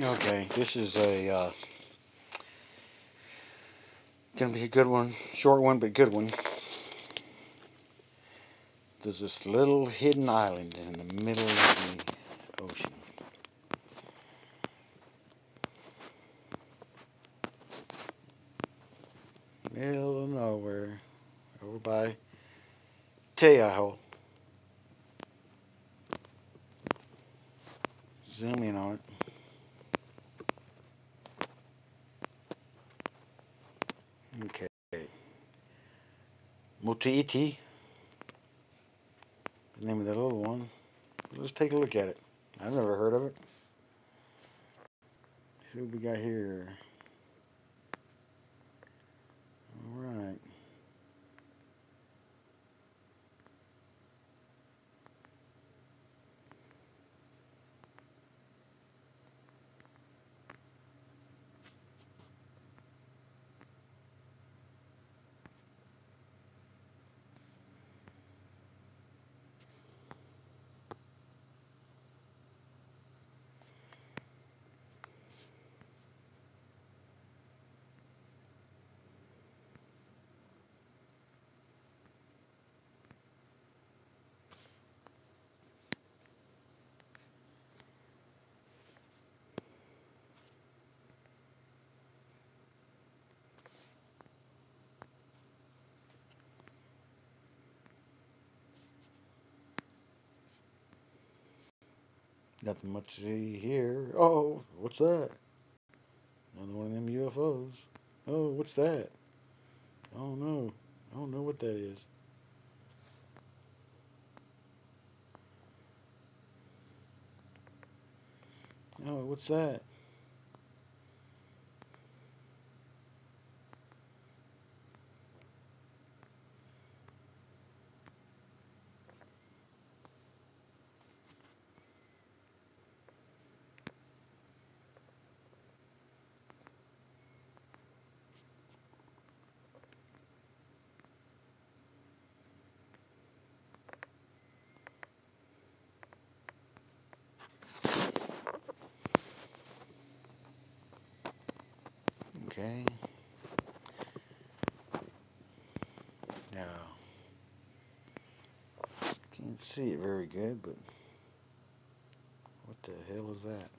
Okay, this is a uh, gonna be a good one, short one, but good one. There's this little hidden island in the middle of the ocean. Middle of nowhere, over by Tahoe. Zoom in on it. Okay. Motiiti. The name of that little one. Let's take a look at it. I've never heard of it. See what we got here. Nothing much to see here. Oh, what's that? Another one of them UFOs. Oh, what's that? I don't know. I don't know what that is. Oh, what's that? Okay. Now, can't see it very good, but what the hell is that?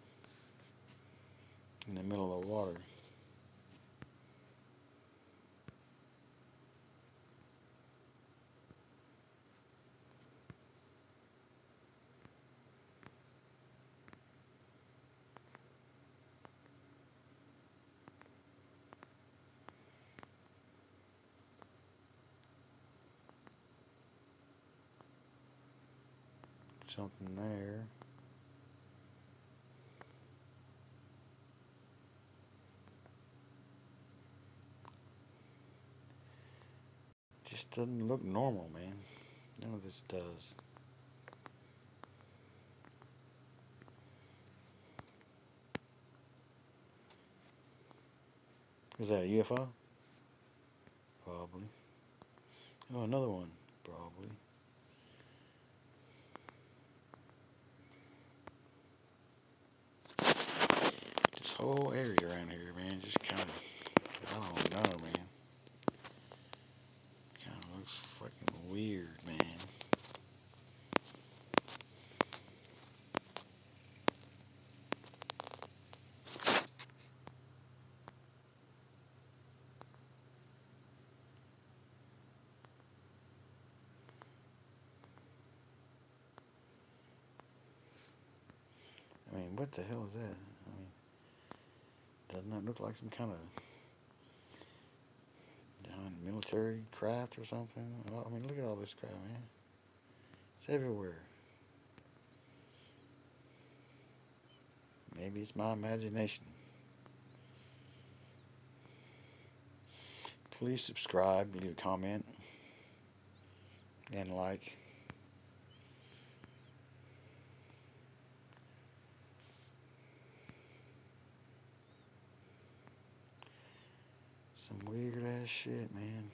In the middle of the water. Something there. Just doesn't look normal, man. None of this does. Is that a UFO? Probably. Oh, another one. Probably. This whole area around here, man, just kind of, I don't know, man. Fucking weird, man. I mean, what the hell is that? I mean, doesn't that look like some kind of military craft or something? Well, I mean, look at all this crap, man. It's everywhere. Maybe it's my imagination. Please subscribe, leave a comment, and like. Some weird ass shit, man.